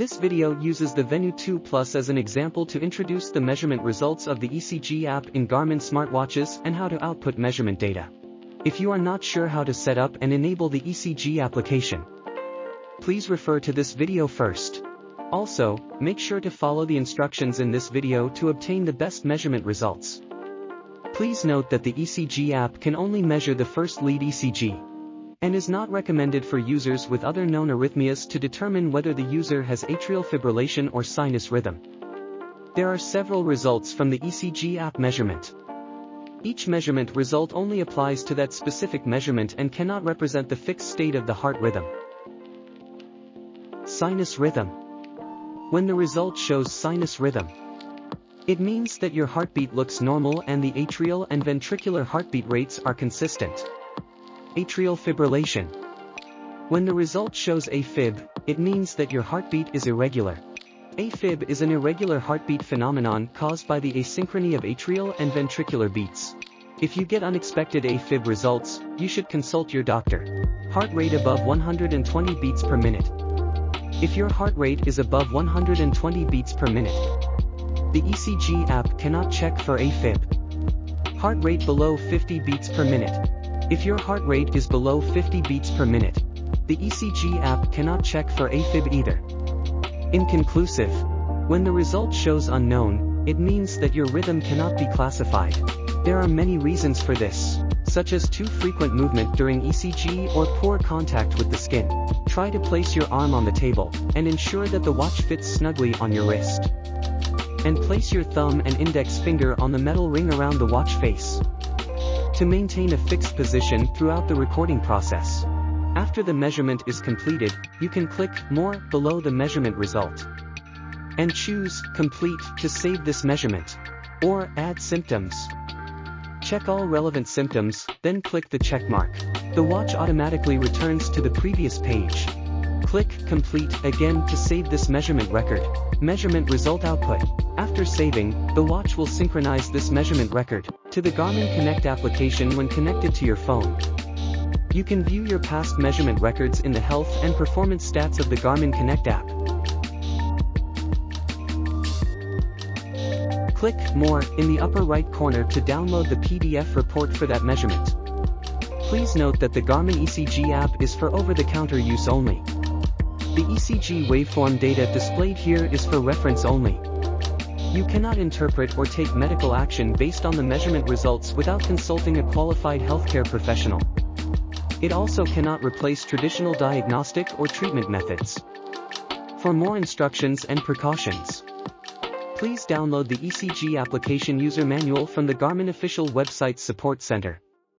This video uses the Venu 2 Plus as an example to introduce the measurement results of the ECG app in Garmin smartwatches and how to output measurement data. If you are not sure how to set up and enable the ECG application, please refer to this video first. Also, make sure to follow the instructions in this video to obtain the best measurement results. Please note that the ECG app can only measure the first lead ECG and is not recommended for users with other known arrhythmias to determine whether the user has atrial fibrillation or sinus rhythm. There are several results from the ECG app measurement. Each measurement result only applies to that specific measurement and cannot represent the fixed state of the heart rhythm. Sinus rhythm. When the result shows sinus rhythm, it means that your heartbeat looks normal and the atrial and ventricular heartbeat rates are consistent. Atrial fibrillation. When the result shows AFib, it means that your heartbeat is irregular. AFib is an irregular heartbeat phenomenon caused by the asynchrony of atrial and ventricular beats. If you get unexpected AFib results, you should consult your doctor. Heart rate above 120 beats per minute. If your heart rate is above 120 beats per minute, the ECG app cannot check for AFib. Heart rate below 50 beats per minute. If your heart rate is below 50 beats per minute, the ECG app cannot check for AFib either. Inconclusive. When the result shows unknown, it means that your rhythm cannot be classified. There are many reasons for this, such as too frequent movement during ECG or poor contact with the skin. Try to place your arm on the table, and ensure that the watch fits snugly on your wrist. And place your thumb and index finger on the metal ring around the watch face to maintain a fixed position throughout the recording process. After the measurement is completed, you can click More below the measurement result and choose Complete to save this measurement or Add Symptoms. Check all relevant symptoms, then click the check mark. The watch automatically returns to the previous page. Click Complete again to save this measurement record. Measurement result output. After saving, the watch will synchronize this measurement record to the Garmin Connect application when connected to your phone. You can view your past measurement records in the health and performance stats of the Garmin Connect app. Click More in the upper right corner to download the PDF report for that measurement. Please note that the Garmin ECG app is for over-the-counter use only. The ECG waveform data displayed here is for reference only. You cannot interpret or take medical action based on the measurement results without consulting a qualified healthcare professional. It also cannot replace traditional diagnostic or treatment methods. For more instructions and precautions, please download the ECG application user manual from the Garmin official website support center.